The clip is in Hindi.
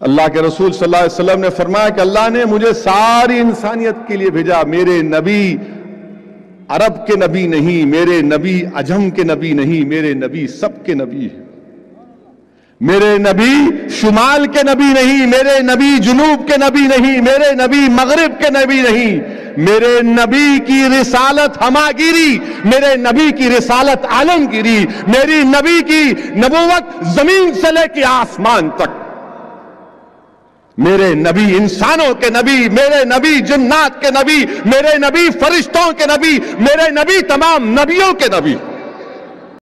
अल्लाह के रसूल सल्लल्लाहु अलैहि वसल्लम ने फरमाया कि अल्लाह ने मुझे सारी इंसानियत के लिए भेजा। मेरे नबी अरब के नबी नहीं, मेरे नबी अजम के नबी नहीं, मेरे नबी सबके नबी है। मेरे नबी शुमाल के नबी नहीं, मेरे नबी जुनूब के नबी नहीं, मेरे नबी मगरिब के नबी नहीं। मेरे नबी की रिसालत हमागिरी, मेरे नबी की रिसालत आलमगिरी, मेरी नबी की नबूवत ज़मीन से लेके आसमान तक। मेरे नबी इंसानों के नबी, मेरे नबी जन्नात के नबी, मेरे नबी फरिश्तों के नबी, मेरे नबी तमाम नबियों के नबी।